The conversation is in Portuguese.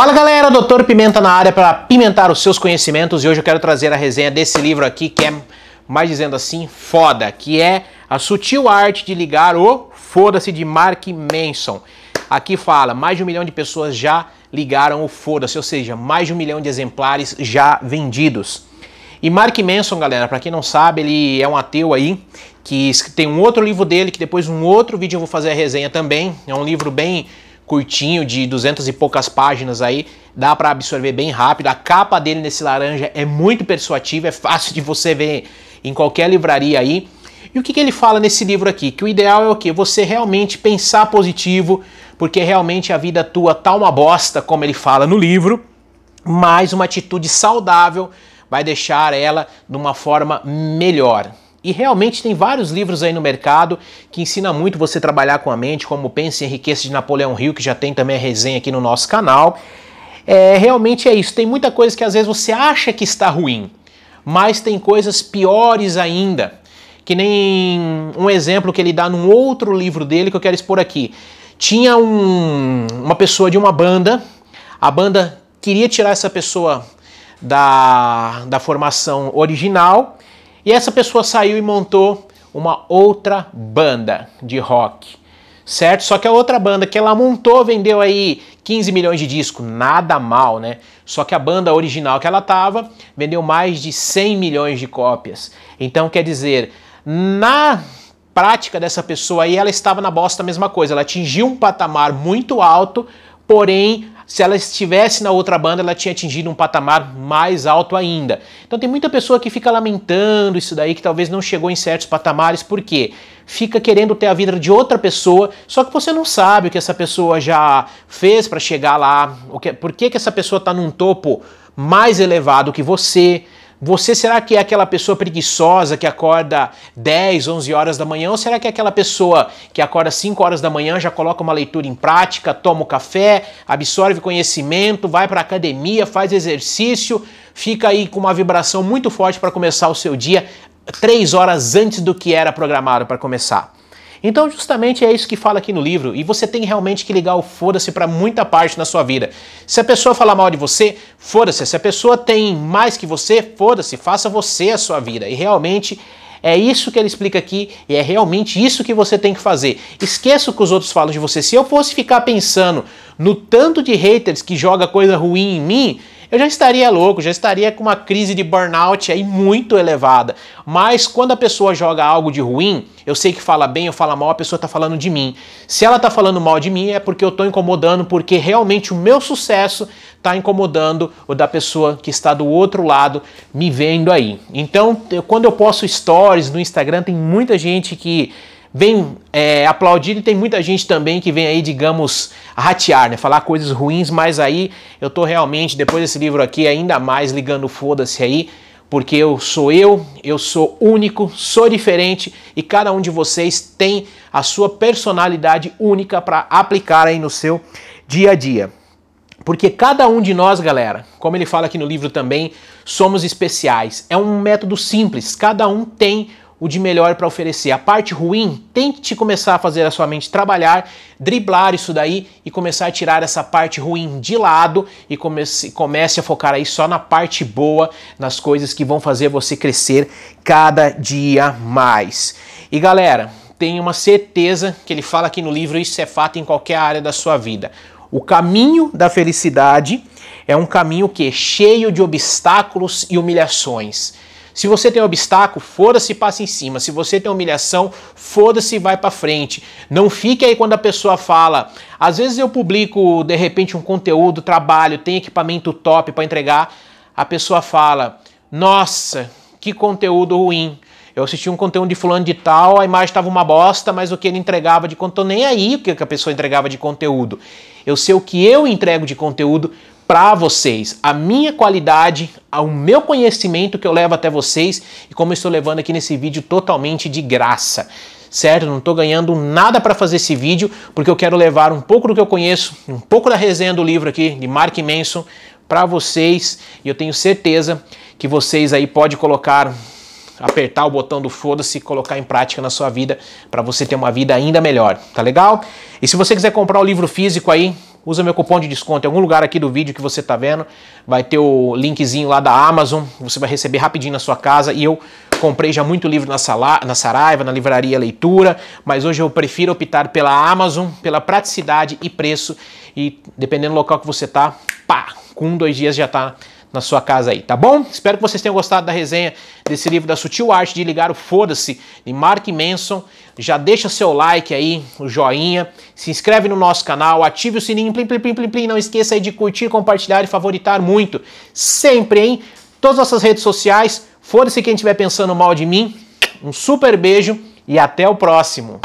Fala galera, Doutor Pimenta na área para pimentar os seus conhecimentos e hoje eu quero trazer a resenha desse livro aqui que é, mais dizendo assim, foda, que é A Sutil Arte de Ligar o Foda-se de Mark Manson. Aqui fala, mais de um milhão de pessoas já ligaram o Foda-se, ou seja, mais de um milhão de exemplares já vendidos. E Mark Manson, galera, para quem não sabe, ele é um ateu aí, que tem um outro livro dele, que depois um outro vídeo eu vou fazer a resenha também. É um livro bem curtinho, de 200 e poucas páginas aí, dá para absorver bem rápido. A capa dele nesse laranja é muito persuasiva, é fácil de você ver em qualquer livraria aí. E o que, que ele fala nesse livro aqui? Que o ideal é o que? Você realmente pensar positivo, porque realmente a vida tua tá uma bosta, como ele fala no livro, mas uma atitude saudável vai deixar ela de uma forma melhor. E realmente tem vários livros aí no mercado que ensina muito você trabalhar com a mente, como Pense e Enriqueça de Napoleão Hill, que já tem também a resenha aqui no nosso canal. É, realmente é isso. Tem muita coisa que às vezes você acha que está ruim, mas tem coisas piores ainda. Que nem um exemplo que ele dá num outro livro dele que eu quero expor aqui. Tinha um, uma pessoa de uma banda, a banda queria tirar essa pessoa da, da formação original e essa pessoa saiu e montou uma outra banda de rock, certo? Só que a outra banda que ela montou vendeu aí 15 milhões de discos, nada mal, né? Só que a banda original que ela tava vendeu mais de 100 milhões de cópias. Então quer dizer, na prática dessa pessoa aí, ela estava na bosta a mesma coisa. Ela atingiu um patamar muito alto, porém se ela estivesse na outra banda, ela tinha atingido um patamar mais alto ainda. Então tem muita pessoa que fica lamentando isso daí, que talvez não chegou em certos patamares, por quê? Fica querendo ter a vida de outra pessoa, só que você não sabe o que essa pessoa já fez para chegar lá, o que, por que, que essa pessoa está num topo mais elevado que você, você será que é aquela pessoa preguiçosa que acorda 10, 11 horas da manhã? Ou será que é aquela pessoa que acorda 5 horas da manhã, já coloca uma leitura em prática, toma o um café, absorve conhecimento, vai para academia, faz exercício, fica aí com uma vibração muito forte para começar o seu dia 3 horas antes do que era programado para começar? Então, justamente é isso que fala aqui no livro, e você tem realmente que ligar o foda-se para muita parte na sua vida. Se a pessoa falar mal de você, foda-se. Se a pessoa tem mais que você, foda-se, faça você a sua vida. E realmente é isso que ele explica aqui e é realmente isso que você tem que fazer. Esqueça o que os outros falam de você. Se eu fosse ficar pensando no tanto de haters que joga coisa ruim em mim, eu já estaria louco, já estaria com uma crise de burnout aí muito elevada. Mas quando a pessoa joga algo de ruim, eu sei que fala bem ou fala mal, a pessoa está falando de mim. Se ela está falando mal de mim, é porque eu estou incomodando, porque realmente o meu sucesso está incomodando o da pessoa que está do outro lado me vendo aí. Então, quando eu posto stories no Instagram, tem muita gente que vem é, e tem muita gente também que vem aí, digamos, ratear, né? Falar coisas ruins, mas aí eu tô realmente, depois desse livro aqui, ainda mais ligando foda-se aí, porque eu sou eu, eu sou único, sou diferente e cada um de vocês tem a sua personalidade única para aplicar aí no seu dia a dia. Porque cada um de nós, galera, como ele fala aqui no livro também, somos especiais. É um método simples, cada um tem o de melhor para oferecer. A parte ruim, tente começar a fazer a sua mente trabalhar, driblar isso daí e começar a tirar essa parte ruim de lado e comece, comece a focar aí só na parte boa, nas coisas que vão fazer você crescer cada dia mais. E galera, tenho uma certeza que ele fala aqui no livro, isso é fato em qualquer área da sua vida. O caminho da felicidade é um caminho que é cheio de obstáculos e humilhações. Se você tem obstáculo, foda-se passa em cima. Se você tem humilhação, foda-se vai para frente. Não fique aí quando a pessoa fala. Às vezes eu publico de repente um conteúdo, trabalho, tem equipamento top para entregar. A pessoa fala: "Nossa, que conteúdo ruim". Eu assisti um conteúdo de fulano de tal, a imagem estava uma bosta, mas o que ele entregava de conteúdo, nem aí o que a pessoa entregava de conteúdo. Eu sei o que eu entrego de conteúdo para vocês, a minha qualidade, o meu conhecimento que eu levo até vocês e como eu estou levando aqui nesse vídeo totalmente de graça. Certo? Não estou ganhando nada para fazer esse vídeo, porque eu quero levar um pouco do que eu conheço, um pouco da resenha do livro aqui de Mark Manson para vocês, e eu tenho certeza que vocês aí podem colocar apertar o botão do foda-se e colocar em prática na sua vida para você ter uma vida ainda melhor, tá legal? E se você quiser comprar o livro físico aí, usa meu cupom de desconto em algum lugar aqui do vídeo que você tá vendo. Vai ter o linkzinho lá da Amazon, você vai receber rapidinho na sua casa. E eu comprei já muito livro na, Sala, na Saraiva, na Livraria Leitura, mas hoje eu prefiro optar pela Amazon, pela praticidade e preço. E dependendo do local que você tá, pá, com um, dois dias já tá na sua casa aí, tá bom? Espero que vocês tenham gostado da resenha desse livro da Sutil Arte de Ligar o Foda-se, de Mark Manson. Já deixa seu like aí, o joinha, se inscreve no nosso canal, ative o sininho, plim, plim, plim, plim, plim. não esqueça aí de curtir, compartilhar e favoritar muito, sempre, hein? Todas as nossas redes sociais, foda-se quem estiver pensando mal de mim, um super beijo e até o próximo.